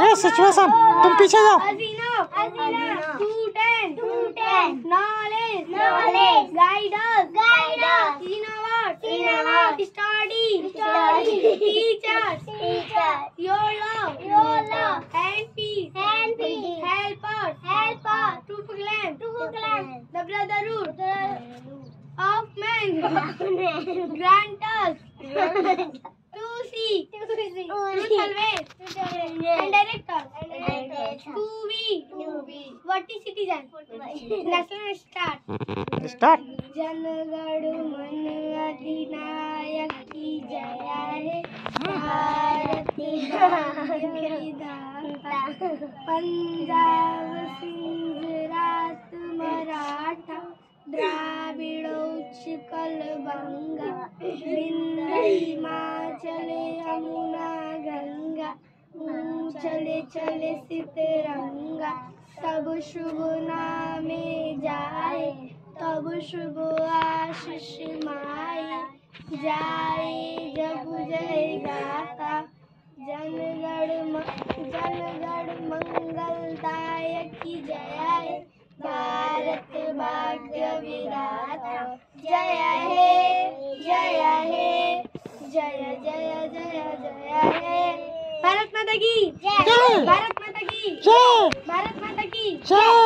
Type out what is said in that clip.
ये सिचुएशन तुम पीछे जाओ। Grant us. and citizen national start जनगण मन अधिनायक की जय है भारत पंजाब सिंध रात मराठा द्राविड़ उत्कल बंगा विंध्य चले चले सितरंगा तब शुभ नामे जाए। तब शुभ आशीष माए। जाए जब जय गाता जनगण म- जनगण मंगलदायक की जय। भारत भाग्य विधाता। जय हे जय हे, जय जय जय जय हे। भारत माता की। जय। भारत माता की। जय। भारत माता की। जय।